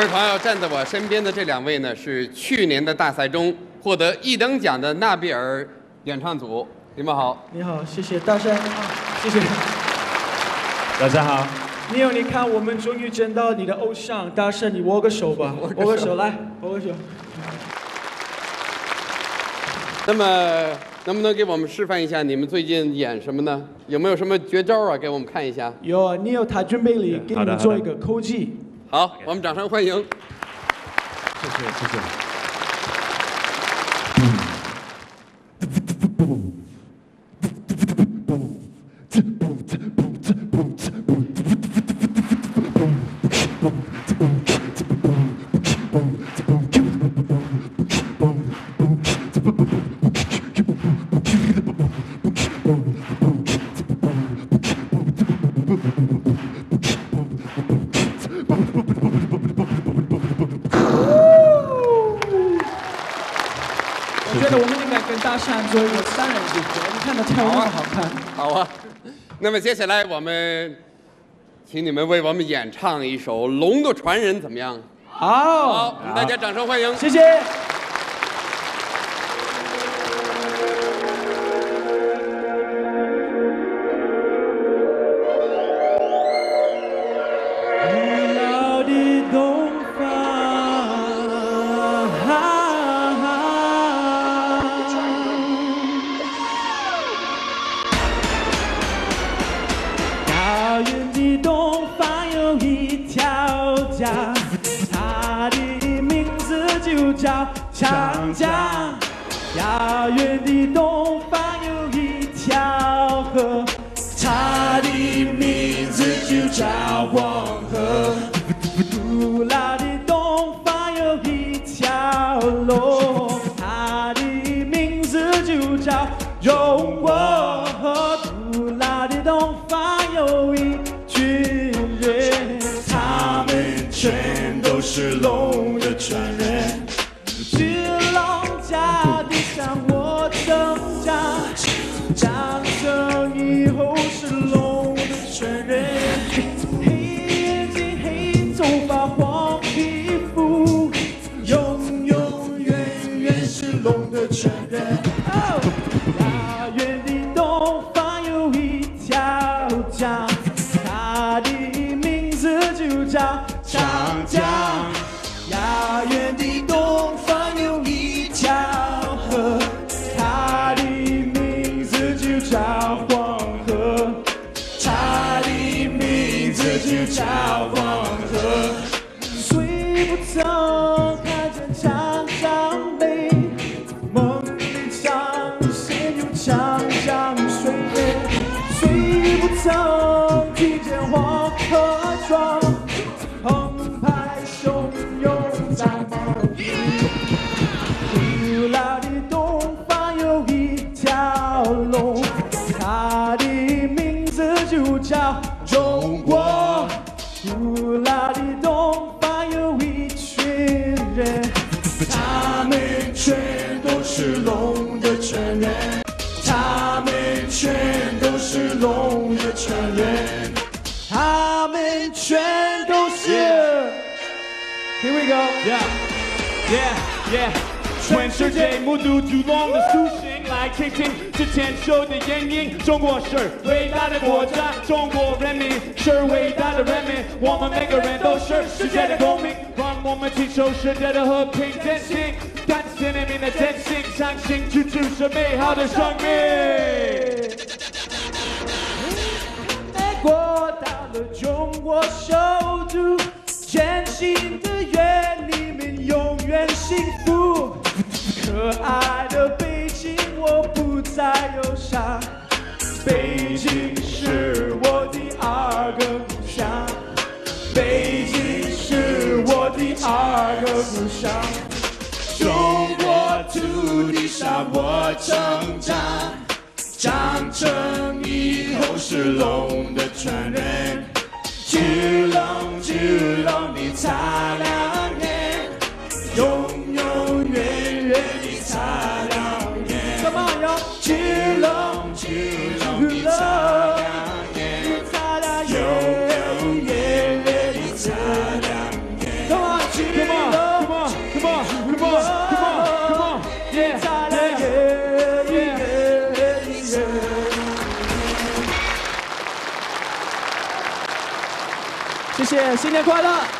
各位朋友，站在我身边的这两位呢，是去年的大赛中获得一等奖的纳比尔演唱组。你们好，你好，谢谢大山，啊，谢谢。大家好，你有你看，我们终于见到你的偶像，大山，你握个手吧，握个手，来，握个手。那么，能不能给我们示范一下你们最近演什么呢？有没有什么绝招啊？给我们看一下。有啊，你有他准备里给你们做一个口技。好，我们掌声欢迎。谢谢。谢谢。我觉得我们应该跟大山做一个三人组合，你看他跳舞好看。好啊，那么接下来我们请你们为我们演唱一首《龙的传人》，怎么样？好，好，我们大家掌声欢迎。谢谢。就叫长江。遥远的东方有一条河，它的名字就叫黄河。古老的东方有一条龙，它的名字就叫中国。古老的东方有一群人，他们全都是龙的传人。龙的传人。哦遥远的东方有一条江，它的名字就叫长江。遥远的东方有一条河，它的名字就叫黄河，它的名字就叫黄河。睡不曾睡不曾听见黄河壮，澎湃汹涌在梦里。古老的东方有一条龙，它的名字就叫龙的传人，他们全都是。Here we go. Yeah, yeah, yeah。全世界目睹巨龙的苏醒，来听听这天秀的眼影。中国是伟大的国家，中国人民是伟大的人民，我们每个人都是世界的公民。让我们祈求世界的和平前行，感谢人民的真心，相信居住是美好的生命。美国到了中国首都，真心的愿你们永远幸福。可爱的北京，我不再忧伤，北京是我的二个故乡，北京是我的二个故乡。中国土地上我成长。长成以后是龙谢，新年快乐。